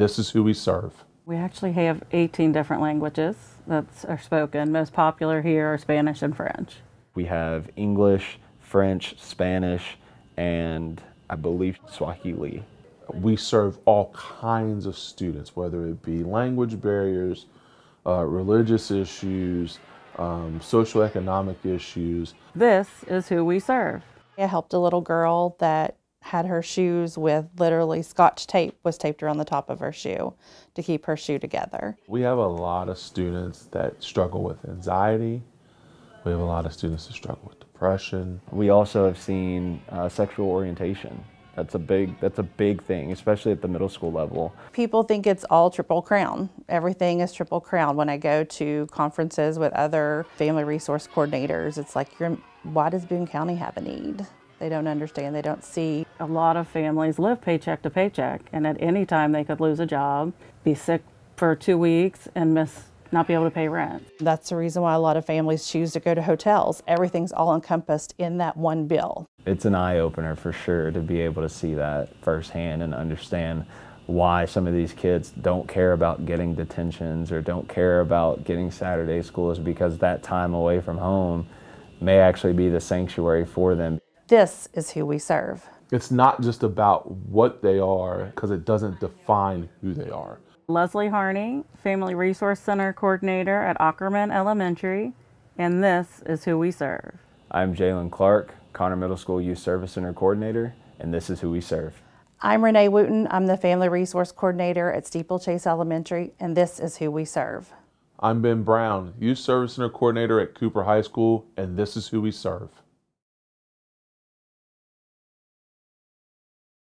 This is who we serve. We actually have 18 different languages that are spoken. Most popular here are Spanish and French. We have English, French, Spanish, and I believe Swahili. We serve all kinds of students, whether it be language barriers, uh, religious issues, um, social economic issues. This is who we serve. I helped a little girl that had her shoes with literally scotch tape was taped around the top of her shoe to keep her shoe together. We have a lot of students that struggle with anxiety. We have a lot of students that struggle with depression. We also have seen uh, sexual orientation. That's a big that's a big thing, especially at the middle school level. People think it's all triple crown. Everything is triple crown. When I go to conferences with other family resource coordinators, it's like, why does Boone County have a need? They don't understand, they don't see. A lot of families live paycheck to paycheck, and at any time they could lose a job, be sick for two weeks, and miss not be able to pay rent. That's the reason why a lot of families choose to go to hotels. Everything's all encompassed in that one bill. It's an eye opener for sure to be able to see that firsthand and understand why some of these kids don't care about getting detentions or don't care about getting Saturday school is because that time away from home may actually be the sanctuary for them. This is who we serve. It's not just about what they are because it doesn't define who they are. Leslie Harney, Family Resource Center Coordinator at Ockerman Elementary, and this is who we serve. I'm Jalen Clark, Conner Middle School Youth Service Center Coordinator, and this is who we serve. I'm Renee Wooten. I'm the Family Resource Coordinator at Steeplechase Elementary, and this is who we serve. I'm Ben Brown, Youth Service Center Coordinator at Cooper High School, and this is who we serve.